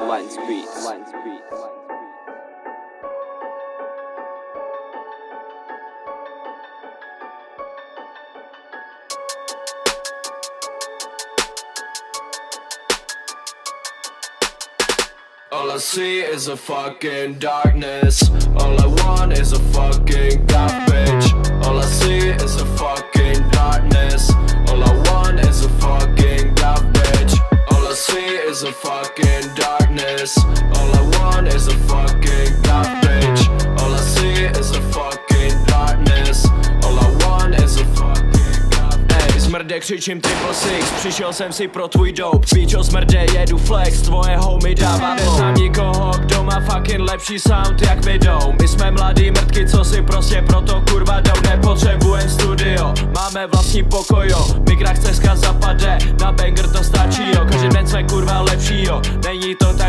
Lenc Beats. Lenc Beats. All I see is a fucking darkness. All I want is a fucking goth bitch. All I see is a fucking darkness. All I want is a fucking goth bitch. All I see is a fucking darkness. All I want is a fucking goth bitch. All I see is a fucking darkness. All I want is a fucking bitch. Ej, smrde křičím triple six. Přišel jsem si pro tvůj dope. Píčo smrde, jedu flex. Tvoje homie dává Neznám nikoho, kdo má fucking lepší sound jak my jdou. My jsme mladý mrtky, co si prostě proto kurva jdou. Nepotřebujem studio, máme vlastní pokojo. Migra chce skaz zapade, na banger to stačí jo. Každý den jsme kurva lepší jo Není to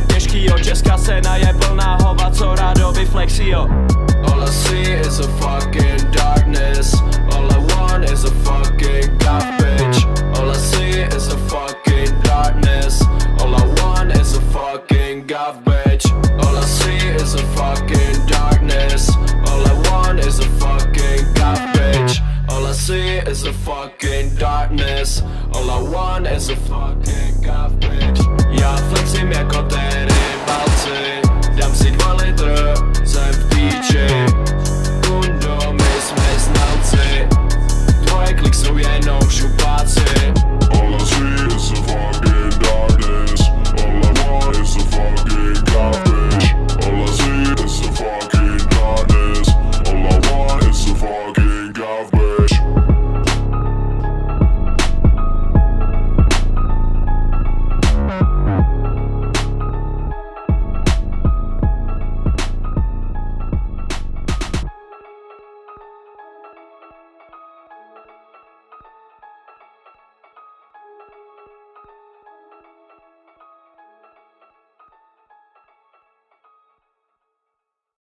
Česká scéna je plná hova, co rádo vyflexí All I see is a fucking darkness. All I want is a fucking bitch. All I see is a fucking darkness. All I want is a fucking bitch. All I see is a fucking darkness. All I want is a fucking bitch. All I see is a fucking darkness. All I want is a fucking bitch.